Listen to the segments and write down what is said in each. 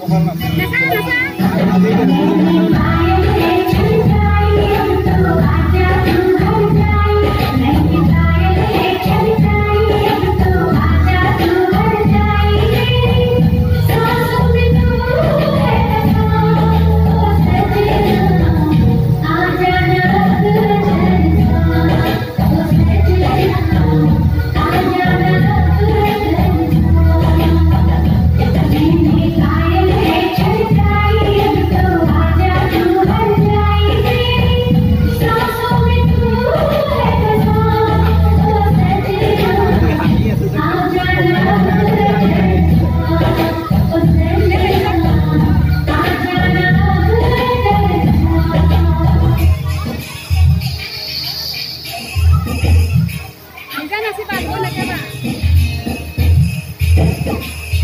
我好了拜拜拜拜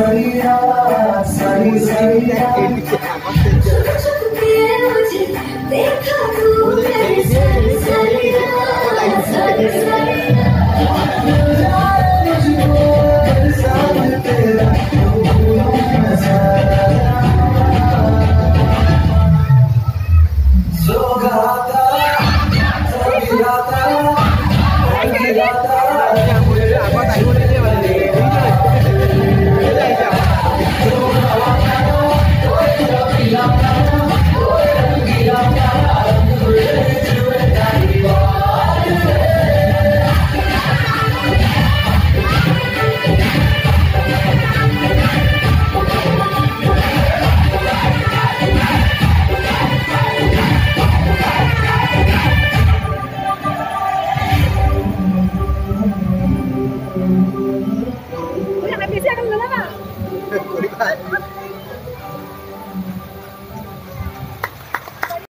sariya sari sariya